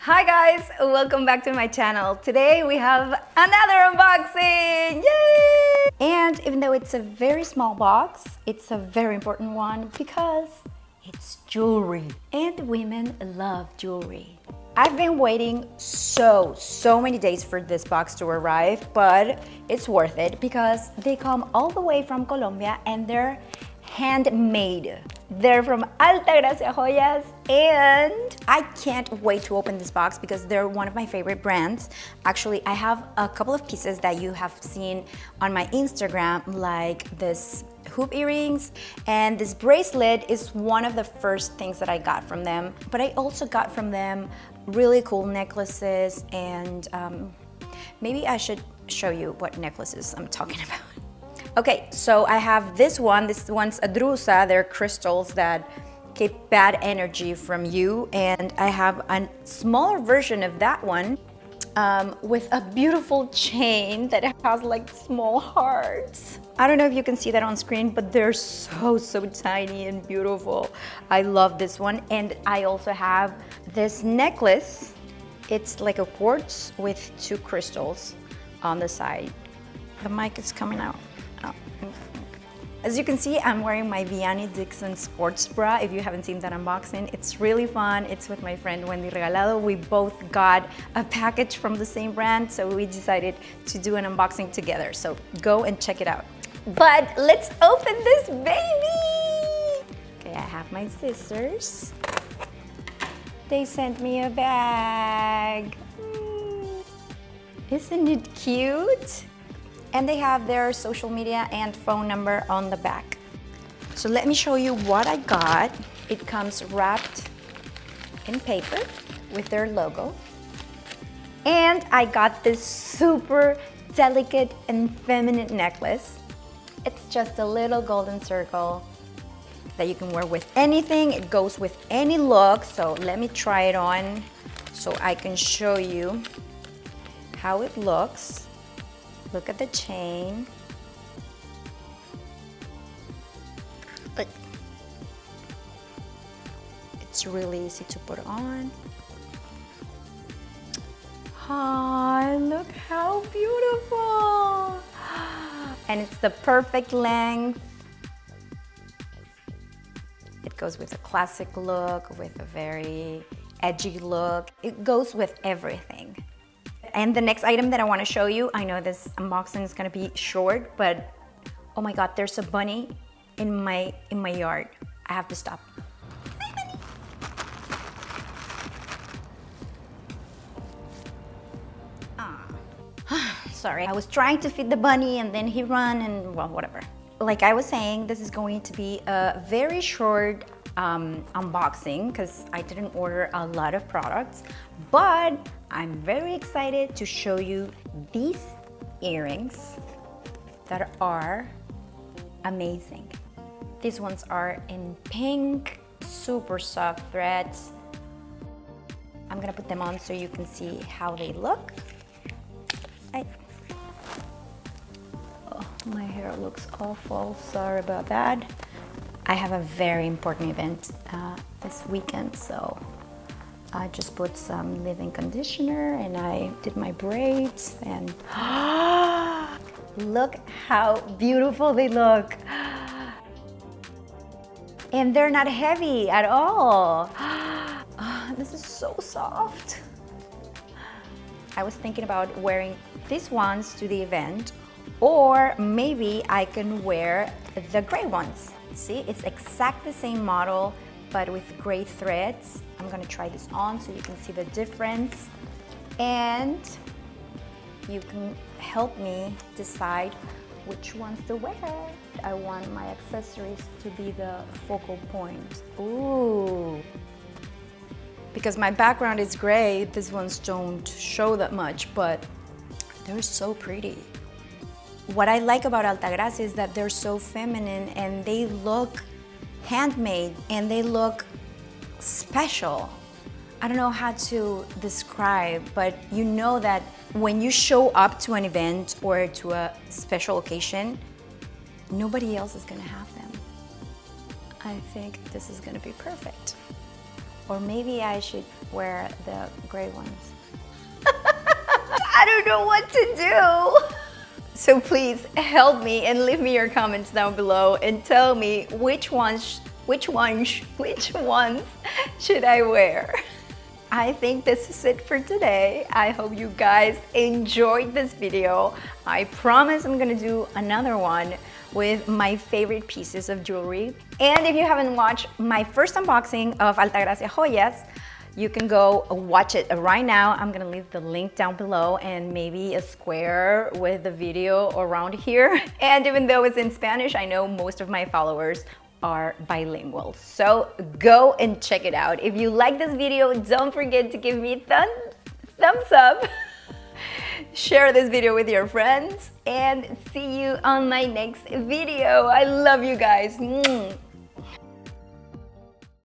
Hi guys, welcome back to my channel. Today we have another unboxing, yay! And even though it's a very small box, it's a very important one because it's jewelry. And women love jewelry. I've been waiting so, so many days for this box to arrive, but it's worth it because they come all the way from Colombia and they're handmade. They're from Altagracia Joyas and I can't wait to open this box because they're one of my favorite brands. Actually, I have a couple of pieces that you have seen on my Instagram like this hoop earrings and this bracelet is one of the first things that I got from them. But I also got from them really cool necklaces and um, maybe I should show you what necklaces I'm talking about. Okay, so I have this one. This one's a drusa. They're crystals that keep bad energy from you. And I have a smaller version of that one um, with a beautiful chain that has like small hearts. I don't know if you can see that on screen, but they're so, so tiny and beautiful. I love this one. And I also have this necklace. It's like a quartz with two crystals on the side. The mic is coming out. As you can see, I'm wearing my Viany Dixon sports bra. If you haven't seen that unboxing, it's really fun. It's with my friend Wendy Regalado. We both got a package from the same brand, so we decided to do an unboxing together. So go and check it out. But let's open this baby! Okay, I have my scissors. They sent me a bag. Hmm. Isn't it cute? And they have their social media and phone number on the back. So let me show you what I got. It comes wrapped in paper with their logo. And I got this super delicate and feminine necklace. It's just a little golden circle that you can wear with anything. It goes with any look. So let me try it on so I can show you how it looks. Look at the chain. But it's really easy to put on. Hi, look how beautiful. And it's the perfect length. It goes with a classic look, with a very edgy look. It goes with everything. And the next item that I wanna show you, I know this unboxing is gonna be short, but oh my God, there's a bunny in my, in my yard. I have to stop. Ah. Sorry, I was trying to feed the bunny and then he ran and well, whatever. Like I was saying, this is going to be a very short um, unboxing because I didn't order a lot of products, but I'm very excited to show you these earrings that are amazing. These ones are in pink, super soft threads. I'm gonna put them on so you can see how they look. I, oh, my hair looks awful, sorry about that. I have a very important event uh, this weekend, so I just put some leave-in conditioner and I did my braids and look how beautiful they look. And they're not heavy at all. Oh, this is so soft. I was thinking about wearing these ones to the event or maybe I can wear the gray ones. See, it's exactly the same model, but with gray threads. I'm gonna try this on so you can see the difference. And you can help me decide which ones to wear. I want my accessories to be the focal point. Ooh. Because my background is gray, these ones don't show that much, but they're so pretty. What I like about Altagracia is that they're so feminine and they look handmade and they look special. I don't know how to describe, but you know that when you show up to an event or to a special occasion, nobody else is gonna have them. I think this is gonna be perfect. Or maybe I should wear the gray ones. I don't know what to do. So please help me and leave me your comments down below and tell me which ones, which ones, which ones should I wear. I think this is it for today. I hope you guys enjoyed this video. I promise I'm gonna do another one with my favorite pieces of jewelry. And if you haven't watched my first unboxing of Altagracia Joyas, you can go watch it right now. I'm gonna leave the link down below and maybe a square with the video around here. And even though it's in Spanish, I know most of my followers are bilingual. So go and check it out. If you like this video, don't forget to give me thumbs up. Share this video with your friends and see you on my next video. I love you guys.